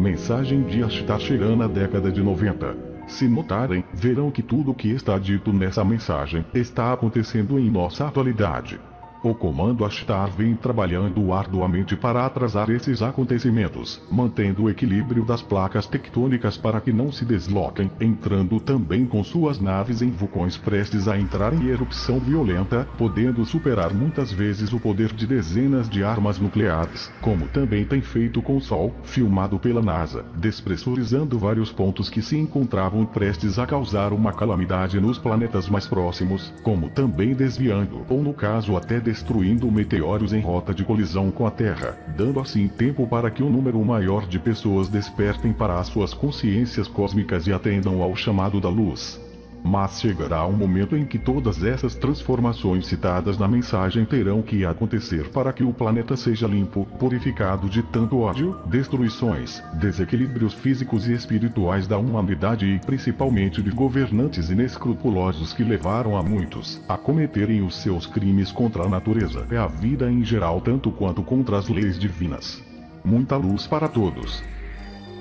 Mensagem de Ashtasheran na década de 90. Se notarem, verão que tudo o que está dito nessa mensagem está acontecendo em nossa atualidade. O comando Ashtar vem trabalhando arduamente para atrasar esses acontecimentos, mantendo o equilíbrio das placas tectônicas para que não se desloquem, entrando também com suas naves em vulcões prestes a entrar em erupção violenta, podendo superar muitas vezes o poder de dezenas de armas nucleares, como também tem feito com o Sol, filmado pela NASA, despressurizando vários pontos que se encontravam prestes a causar uma calamidade nos planetas mais próximos, como também desviando, ou no caso até destruindo meteoros em rota de colisão com a Terra, dando assim tempo para que um número maior de pessoas despertem para as suas consciências cósmicas e atendam ao chamado da luz. Mas chegará um momento em que todas essas transformações citadas na mensagem terão que acontecer para que o planeta seja limpo, purificado de tanto ódio, destruições, desequilíbrios físicos e espirituais da humanidade e principalmente de governantes inescrupulosos que levaram a muitos a cometerem os seus crimes contra a natureza e a vida em geral tanto quanto contra as leis divinas. Muita luz para todos.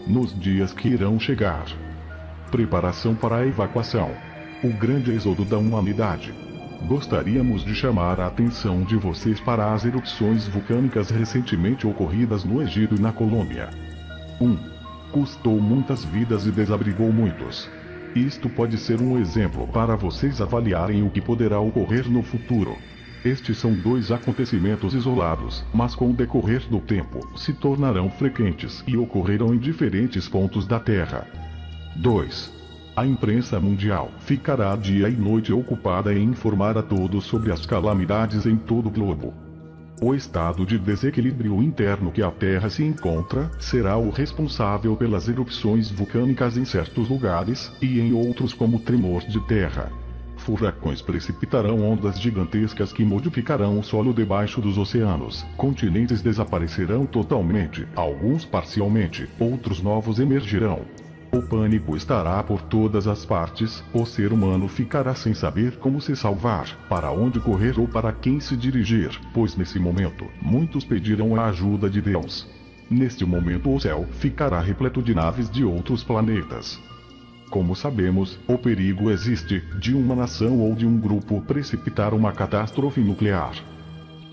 Nos dias que irão chegar. Preparação para a evacuação o grande êxodo da humanidade. Gostaríamos de chamar a atenção de vocês para as erupções vulcânicas recentemente ocorridas no Egito e na Colômbia. 1. Custou muitas vidas e desabrigou muitos. Isto pode ser um exemplo para vocês avaliarem o que poderá ocorrer no futuro. Estes são dois acontecimentos isolados, mas com o decorrer do tempo, se tornarão frequentes e ocorrerão em diferentes pontos da Terra. 2. A imprensa mundial ficará dia e noite ocupada em informar a todos sobre as calamidades em todo o globo. O estado de desequilíbrio interno que a Terra se encontra será o responsável pelas erupções vulcânicas em certos lugares, e em outros como tremor de terra. Furacões precipitarão ondas gigantescas que modificarão o solo debaixo dos oceanos. Continentes desaparecerão totalmente, alguns parcialmente, outros novos emergirão. O pânico estará por todas as partes, o ser humano ficará sem saber como se salvar, para onde correr ou para quem se dirigir, pois nesse momento, muitos pedirão a ajuda de Deus. Neste momento o céu ficará repleto de naves de outros planetas. Como sabemos, o perigo existe de uma nação ou de um grupo precipitar uma catástrofe nuclear.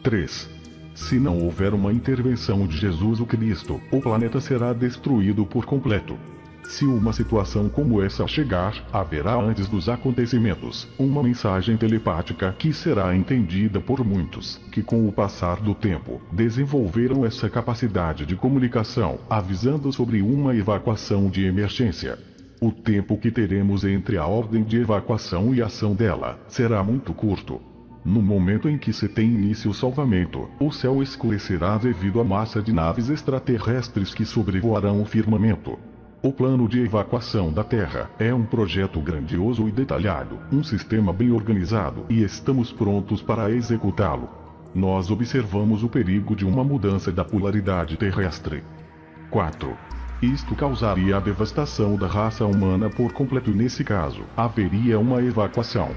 3. Se não houver uma intervenção de Jesus o Cristo, o planeta será destruído por completo. Se uma situação como essa chegar, haverá antes dos acontecimentos uma mensagem telepática que será entendida por muitos, que com o passar do tempo desenvolveram essa capacidade de comunicação, avisando sobre uma evacuação de emergência. O tempo que teremos entre a ordem de evacuação e a ação dela será muito curto. No momento em que se tem início o salvamento, o céu escurecerá devido à massa de naves extraterrestres que sobrevoarão o firmamento. O plano de evacuação da Terra é um projeto grandioso e detalhado, um sistema bem organizado e estamos prontos para executá-lo. Nós observamos o perigo de uma mudança da polaridade terrestre. 4. Isto causaria a devastação da raça humana por completo. Nesse caso, haveria uma evacuação.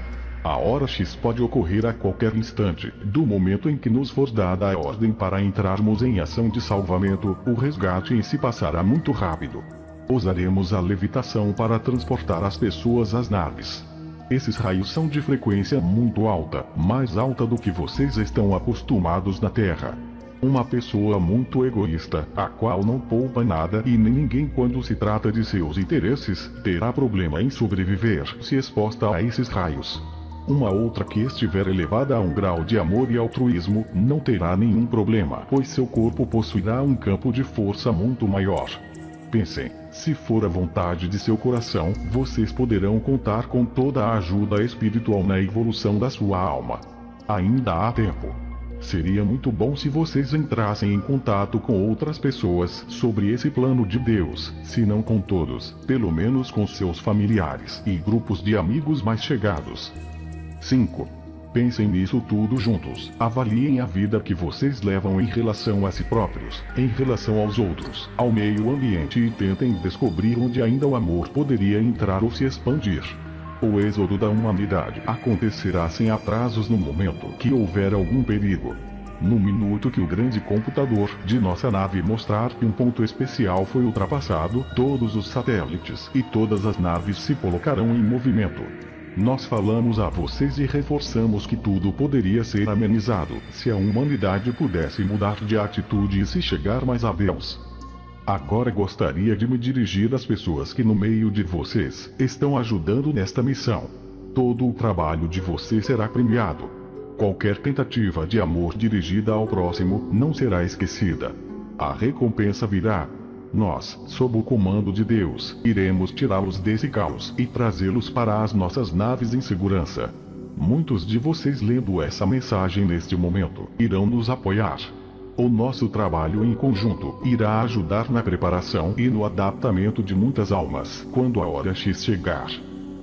A hora X pode ocorrer a qualquer instante, do momento em que nos for dada a ordem para entrarmos em ação de salvamento, o resgate em si passará muito rápido. Usaremos a levitação para transportar as pessoas às naves. Esses raios são de frequência muito alta, mais alta do que vocês estão acostumados na Terra. Uma pessoa muito egoísta, a qual não poupa nada e nem ninguém quando se trata de seus interesses, terá problema em sobreviver se exposta a esses raios. Uma outra que estiver elevada a um grau de amor e altruísmo não terá nenhum problema, pois seu corpo possuirá um campo de força muito maior. Pensem, se for a vontade de seu coração, vocês poderão contar com toda a ajuda espiritual na evolução da sua alma. Ainda há tempo. Seria muito bom se vocês entrassem em contato com outras pessoas sobre esse plano de Deus, se não com todos, pelo menos com seus familiares e grupos de amigos mais chegados. 5. Pensem nisso tudo juntos. Avaliem a vida que vocês levam em relação a si próprios, em relação aos outros, ao meio ambiente e tentem descobrir onde ainda o amor poderia entrar ou se expandir. O êxodo da humanidade acontecerá sem atrasos no momento que houver algum perigo. No minuto que o grande computador de nossa nave mostrar que um ponto especial foi ultrapassado, todos os satélites e todas as naves se colocarão em movimento. Nós falamos a vocês e reforçamos que tudo poderia ser amenizado se a humanidade pudesse mudar de atitude e se chegar mais a Deus. Agora gostaria de me dirigir às pessoas que no meio de vocês estão ajudando nesta missão. Todo o trabalho de vocês será premiado. Qualquer tentativa de amor dirigida ao próximo não será esquecida. A recompensa virá. Nós, sob o comando de Deus, iremos tirá-los desse caos e trazê-los para as nossas naves em segurança. Muitos de vocês lendo essa mensagem neste momento irão nos apoiar. O nosso trabalho em conjunto irá ajudar na preparação e no adaptamento de muitas almas quando a hora X chegar.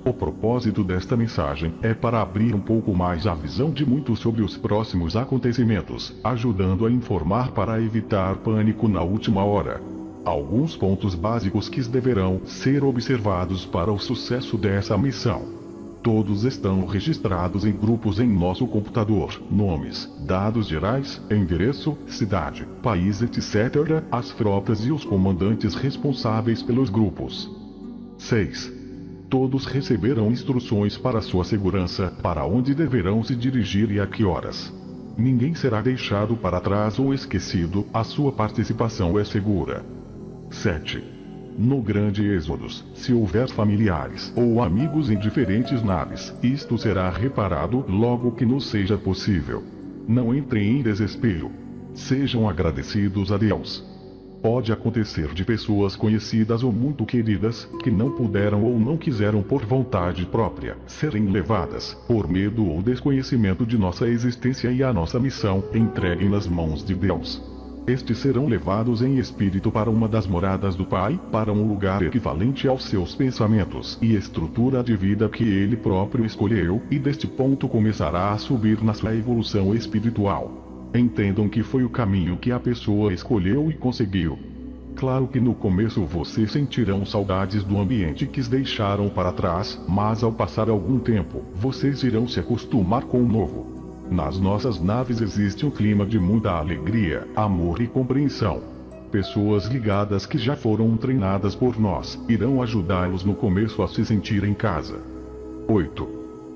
O propósito desta mensagem é para abrir um pouco mais a visão de muitos sobre os próximos acontecimentos, ajudando a informar para evitar pânico na última hora. Alguns pontos básicos que deverão ser observados para o sucesso dessa missão. Todos estão registrados em grupos em nosso computador: nomes, dados gerais, endereço, cidade, país, etc. As frotas e os comandantes responsáveis pelos grupos. 6 todos receberão instruções para sua segurança, para onde deverão se dirigir e a que horas. Ninguém será deixado para trás ou esquecido, a sua participação é segura. 7. No grande êxodos, se houver familiares ou amigos em diferentes naves, isto será reparado logo que nos seja possível. Não entrem em desespero. Sejam agradecidos a Deus. Pode acontecer de pessoas conhecidas ou muito queridas, que não puderam ou não quiseram por vontade própria, serem levadas, por medo ou desconhecimento de nossa existência e a nossa missão, entreguem nas mãos de Deus. Estes serão levados em espírito para uma das moradas do Pai, para um lugar equivalente aos seus pensamentos e estrutura de vida que ele próprio escolheu, e deste ponto começará a subir na sua evolução espiritual. Entendam que foi o caminho que a pessoa escolheu e conseguiu. Claro que no começo vocês sentirão saudades do ambiente que deixaram para trás, mas ao passar algum tempo, vocês irão se acostumar com o novo. Nas nossas naves existe um clima de muita alegria, amor e compreensão. Pessoas ligadas que já foram treinadas por nós irão ajudá-los no começo a se sentir em casa. 8.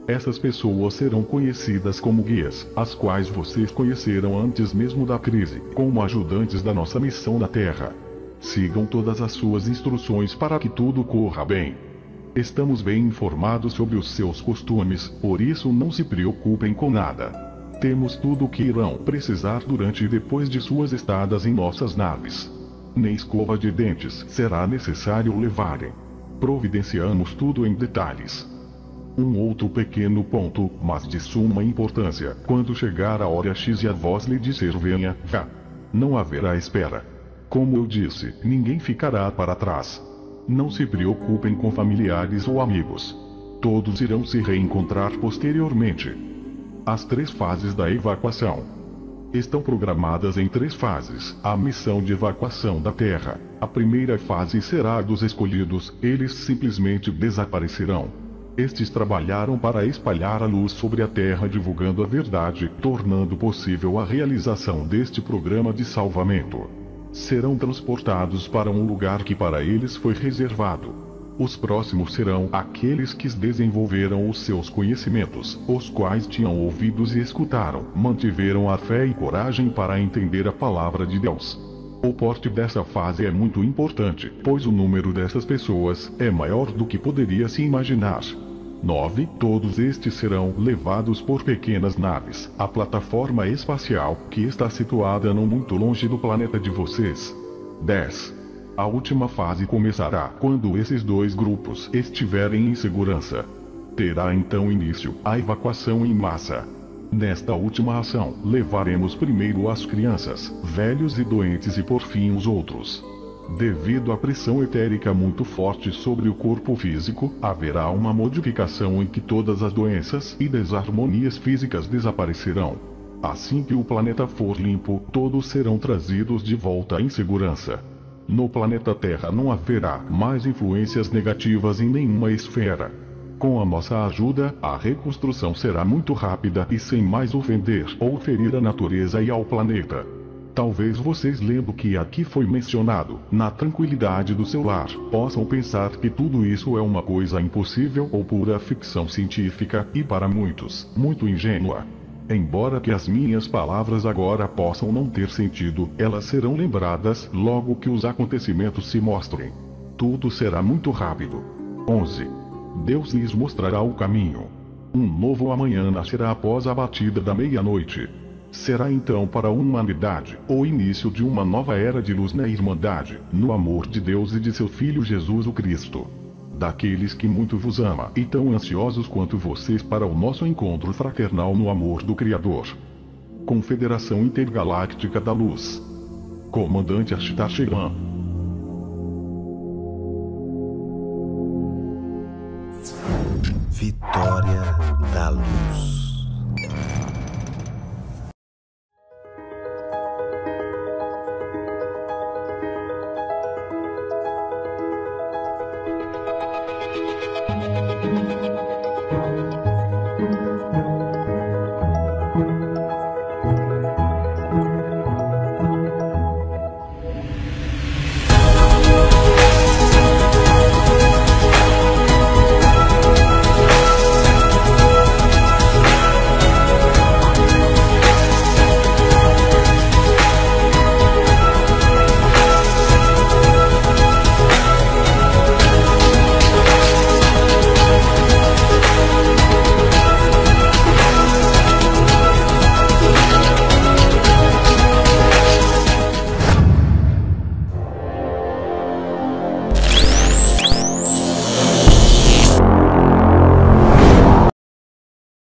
Essas pessoas serão conhecidas como guias, as quais vocês conheceram antes mesmo da crise, como ajudantes da nossa missão na Terra. Sigam todas as suas instruções para que tudo corra bem. Estamos bem informados sobre os seus costumes, por isso não se preocupem com nada. Temos tudo o que irão precisar durante e depois de suas estadas em nossas naves. Nem escova de dentes será necessário levarem. Providenciamos tudo em detalhes. Um outro pequeno ponto, mas de suma importância, quando chegar a hora X e a voz lhe disser venha, vá. Não haverá espera. Como eu disse, ninguém ficará para trás. Não se preocupem com familiares ou amigos. Todos irão se reencontrar posteriormente. As três fases da evacuação estão programadas em três fases. A missão de evacuação da Terra. A primeira fase será a dos escolhidos, eles simplesmente desaparecerão. Estes trabalharam para espalhar a luz sobre a Terra divulgando a verdade, tornando possível a realização deste programa de salvamento. Serão transportados para um lugar que para eles foi reservado. Os próximos serão aqueles que desenvolveram os seus conhecimentos, os quais tinham ouvidos e escutaram, mantiveram a fé e coragem para entender a palavra de Deus. O porte dessa fase é muito importante, pois o número dessas pessoas é maior do que poderia se imaginar. 9. Todos estes serão levados por pequenas naves à plataforma espacial, que está situada não muito longe do planeta de vocês. 10. A última fase começará quando esses dois grupos estiverem em segurança. Terá então início a evacuação em massa. Nesta última ação, levaremos primeiro as crianças, velhos e doentes e por fim os outros. Devido à pressão etérica muito forte sobre o corpo físico, haverá uma modificação em que todas as doenças e desarmonias físicas desaparecerão. Assim que o planeta for limpo, todos serão trazidos de volta em segurança. No planeta Terra não haverá mais influências negativas em nenhuma esfera. Com a nossa ajuda, a reconstrução será muito rápida e sem mais ofender ou ferir a natureza e ao planeta. Talvez vocês lendo que aqui foi mencionado, na tranquilidade do seu lar, possam pensar que tudo isso é uma coisa impossível ou pura ficção científica, e para muitos, muito ingênua. Embora que as minhas palavras agora possam não ter sentido, elas serão lembradas logo que os acontecimentos se mostrem. Tudo será muito rápido. 11. Deus lhes mostrará o caminho. Um novo amanhã nascerá após a batida da meia-noite. Será então para a humanidade o início de uma nova era de luz na Irmandade, no amor de Deus e de seu Filho Jesus o Cristo. Daqueles que muito vos ama e tão ansiosos quanto vocês para o nosso encontro fraternal no amor do Criador. Confederação Intergaláctica da Luz. Comandante Ashtar Sheran. Vitória da Luz.